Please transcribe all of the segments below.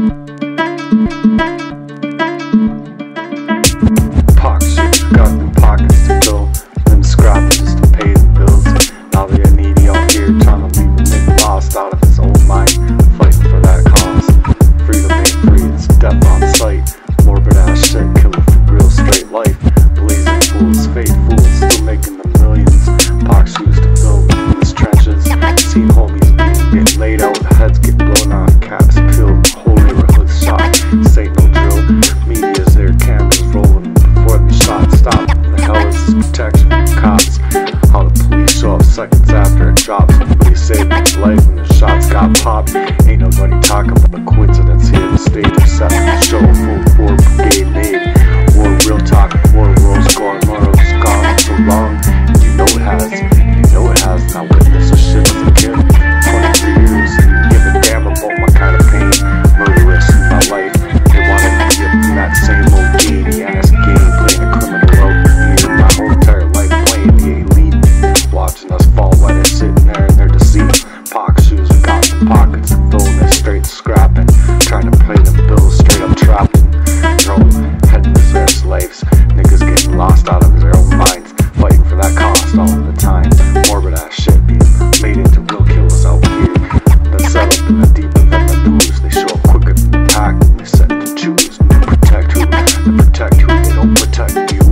Bye. mouth got popped. Ain't nobody talking about the coincidence here. The stage was set the show. Full four brigade made. place. Niggas getting lost out of their own minds, fighting for that cost all of the time. Morbid ass shit being made into real killers out here. That set up in the deep end of the news. They show up quicker than the pack, and they set to choose and they protect who, they protect who, they don't protect you.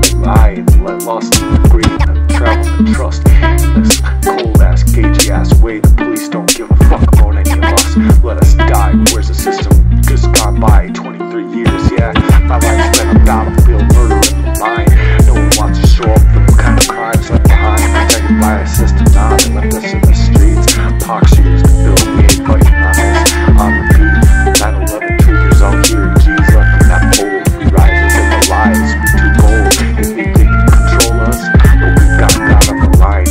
They lie and let lost and greed and travel and trust. In this cold ass, cagey ass way, the police don't give a fuck about any of us. Let us die. Where's the system? epoxy is the bill. We here. Old. In the lies. Too bold. They think control us, but we got God on the line.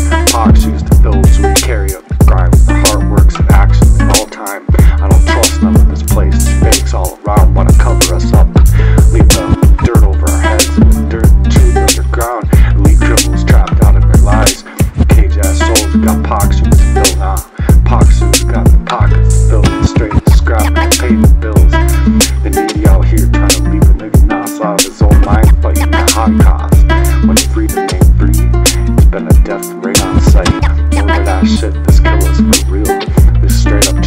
Carry the. The hard and action all time. I don't trust none of this place. All around want to cover us up. sight. None that shit. This killer's for real. This straight up